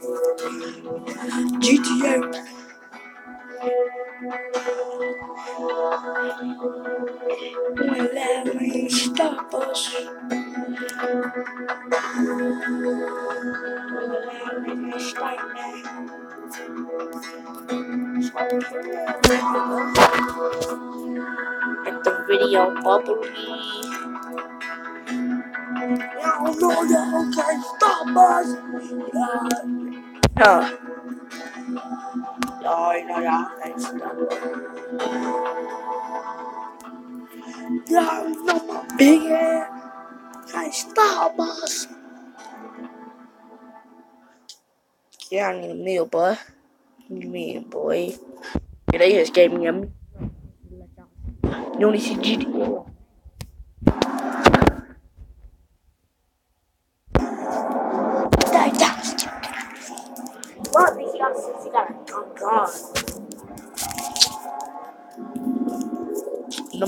Won't let me stop us. Won't let stop me. Make the video bubbly. No, no, no, can't stop us. No. No, no, no, can't stop us. No, no, my head can't stop us. Yeah, I need a meal, boy. Meal, boy. They just gave me a meal. You only see GTA.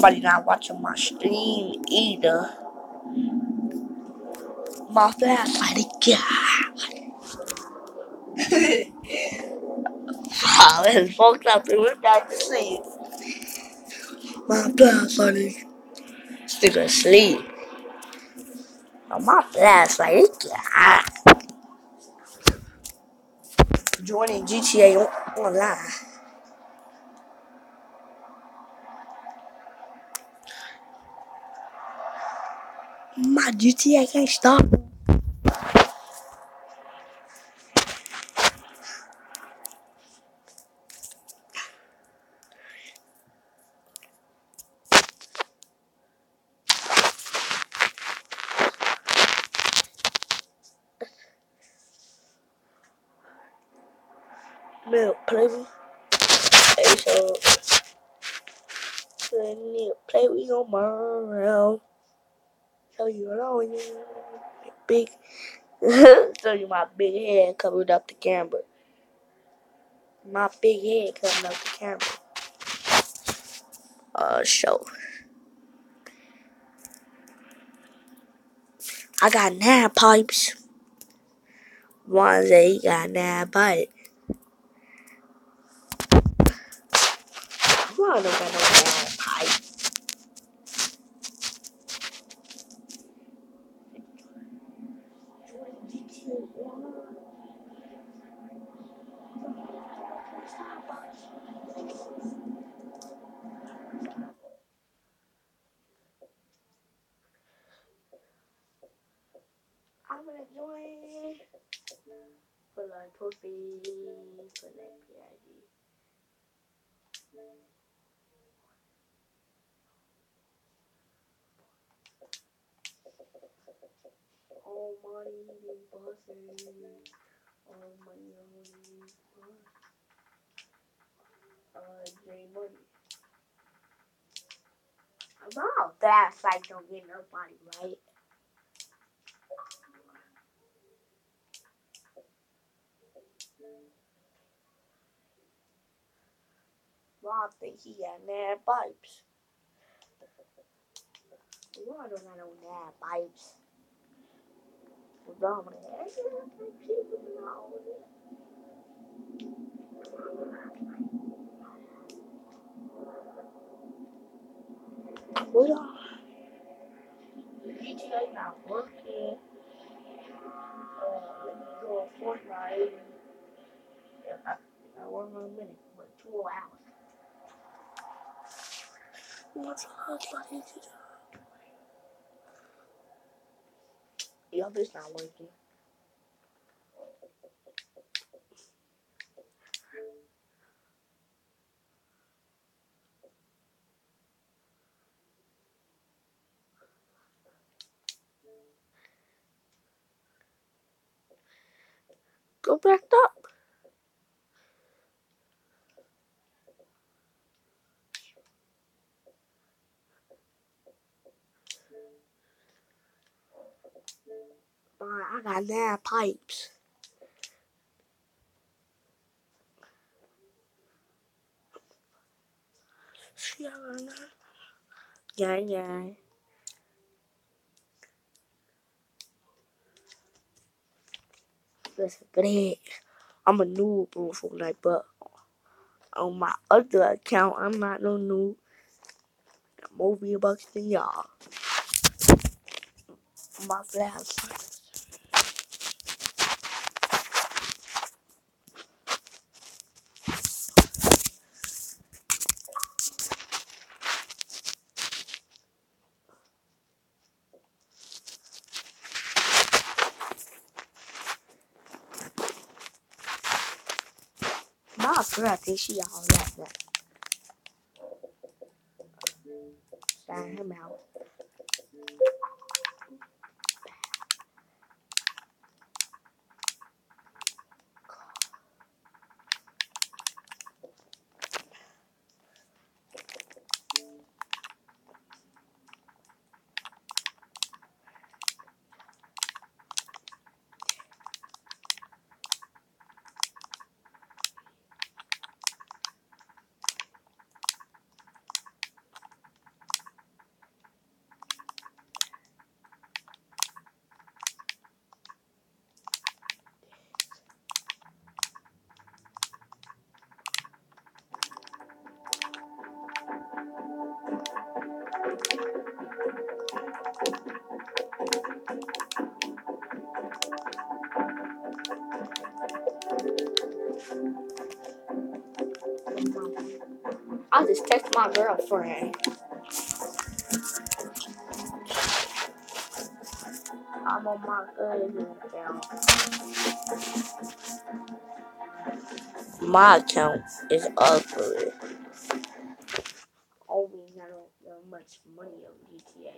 Nobody not watching my stream either. My flashlight again. wow, it's fucked up. We went back to sleep. My flashlight is still asleep. Oh, my flashlight is gone. Joining GTA online. My GTA can't stop. Milk, play with. Hey, so. Play with, play with your mom. Show you alone, you big. Show you my big head covered up the camera. My big head coming up the camera. Uh, show. I got nine pipes. One say he got nine pipes. Well, don't got nine pipes. I'm gonna join for like pussy that PID. All money. All money. Uh, J Money. About that site don't get nobody right. Rob think he got nine pipes. Rob don't got no nine pipes. Rob What up? GTA not working. Uh, let me go on Fortnite. Yeah, I, I one more minute, but two hours. What's buddy? Yup, it's not working. Go back up. I got nine pipes. Yeah, yeah. listen to that. I'm a noob on Fortnite, but on my other account, I'm not no noob. I'm more bucks than y'all. My flash. My girl, I think she all that. that. Sign him out. I text my girlfriend. I'm on my cousin account. My account is ugly. Always not that much money on GTA.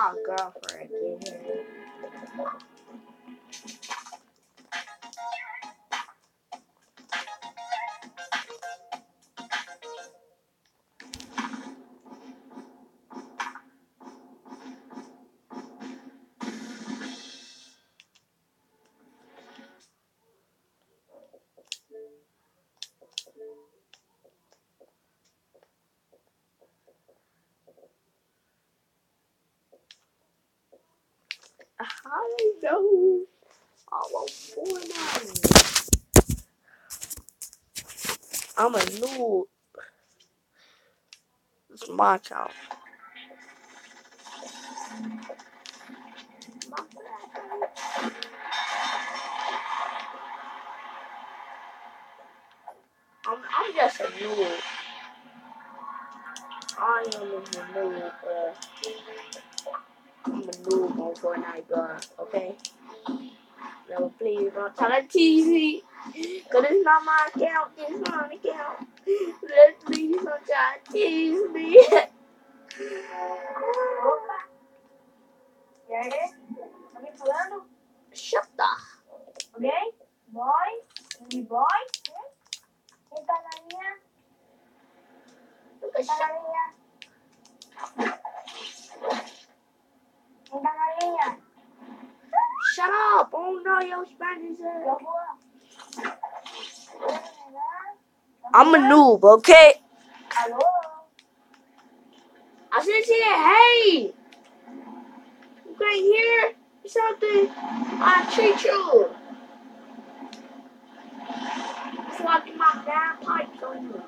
My girlfriend You know? I'm a Fortnite. I'm a noob. It's my bad. I'm, I'm just a noob. I am a noob. Noob on Fortnite, bruh. Okay? Never please don't tell the TV. Cause it's not my account, it's my account. Let's please don't try to tease me. ¿Ya eres? ¿Estás hablando? Shut the Ok? Voy. Y voy. Esta es la mía. Esta es la mía. Shut up! Oh no, your Spanish. Puedo. I'm a noob, okay? Aló. I said hey! You can't hear something? I treat you. It's like my damn pipes on you.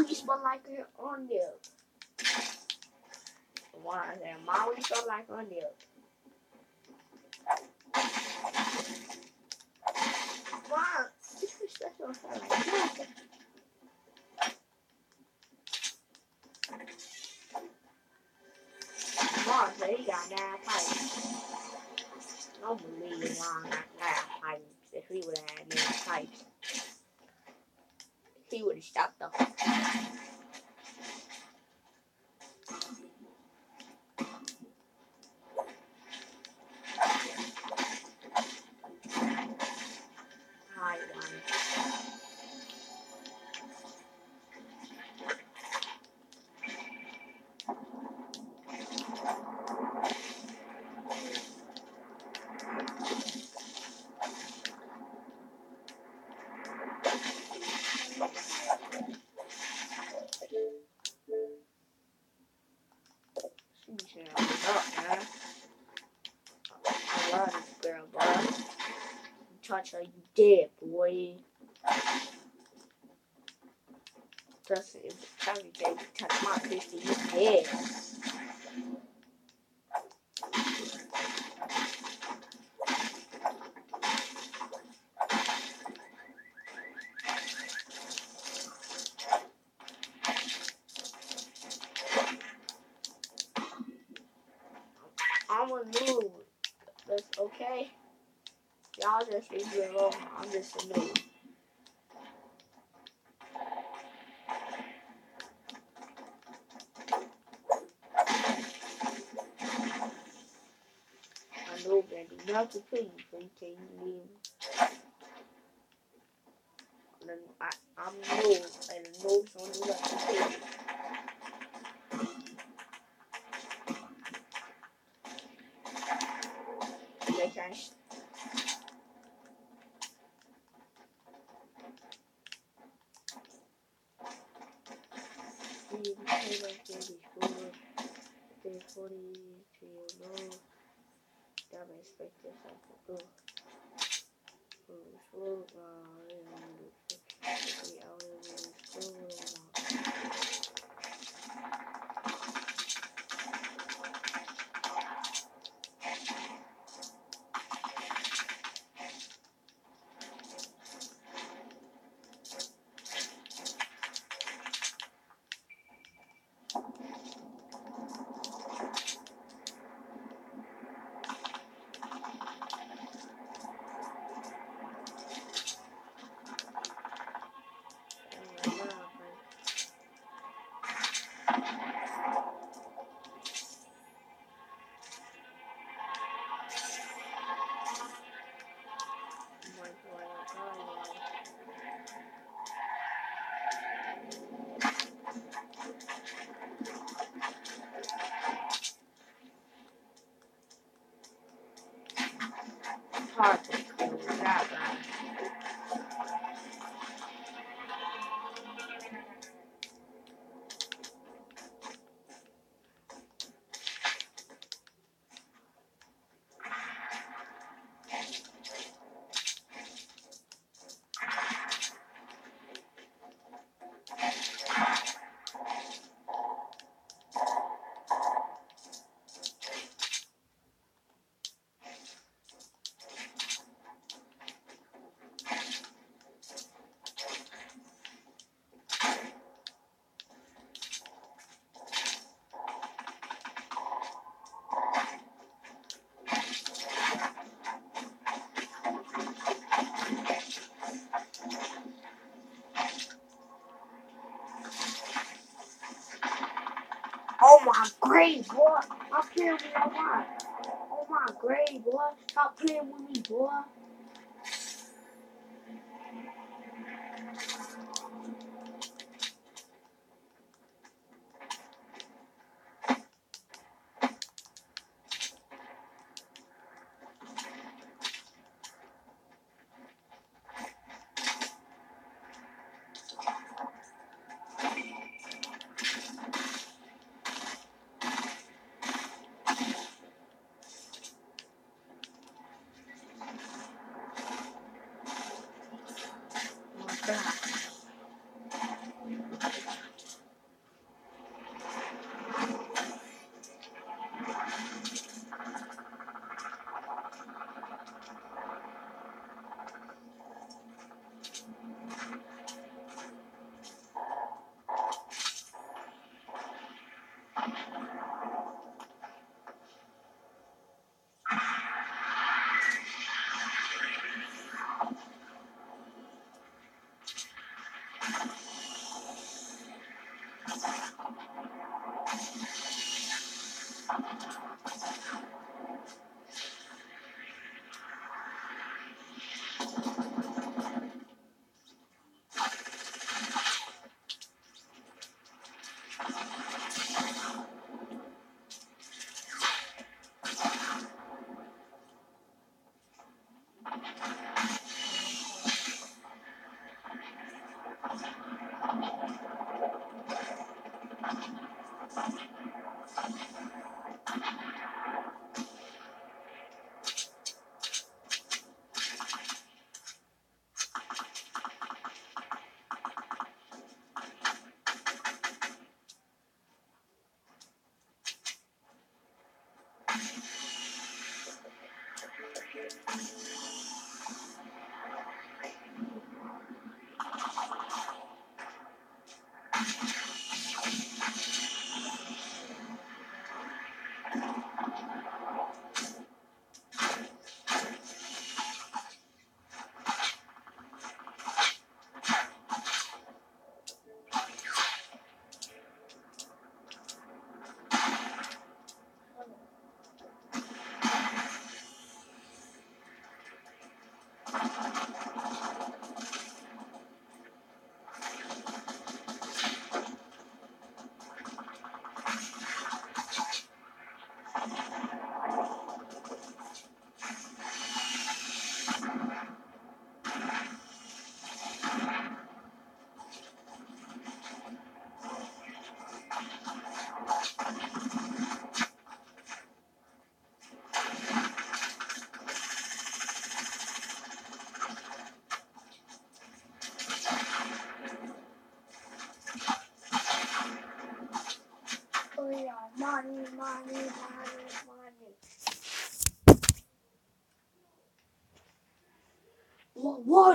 My weed smell like an onion. Why I said my weed smell like onion. Why? This is that's what I sound like. Mom said he got nine pipes. I don't believe Mom got nine pipes. If he would have had nine pipes, he would have stopped the Touch her, you dead, boy. Trust me, Charlie baby touch my Christy, you dead. I'm a noob. That's okay. Y'all just leave me alone. A noob. A noob and do nothing to you you leave. Then I, a noob and the noobs don't do to you. Hard my grade, boy. Stop playing with my, on oh, my grade, boy. Stop playing with me, boy.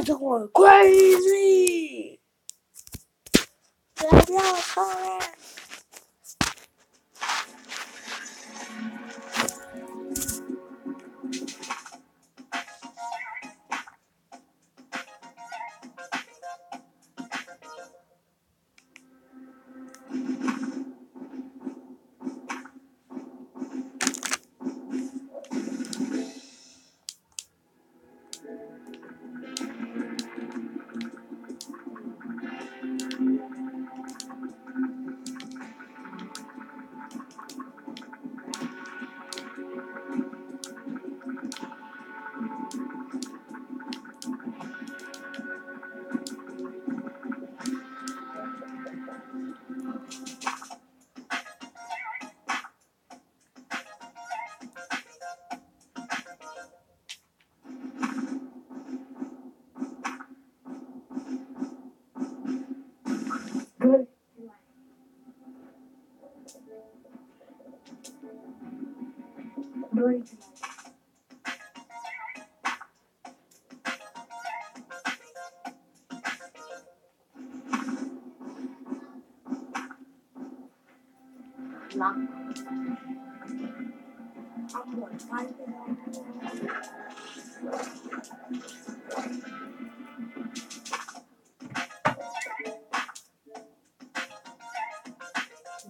Was going crazy? Fight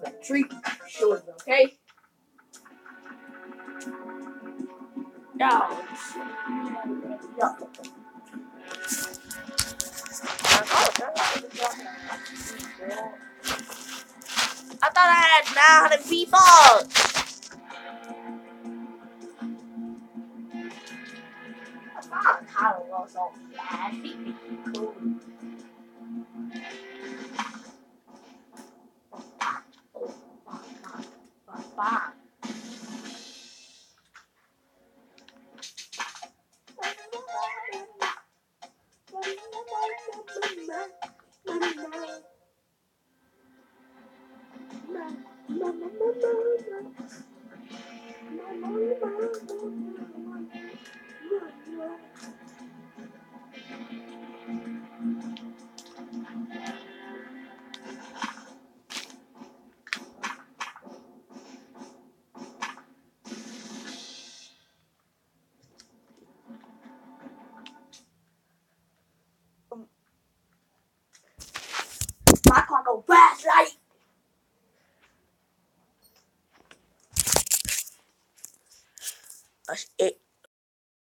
it. Treat short. Okay. Yeah. I thought I had 900 people. I thought Tyler was all flashy. Cool.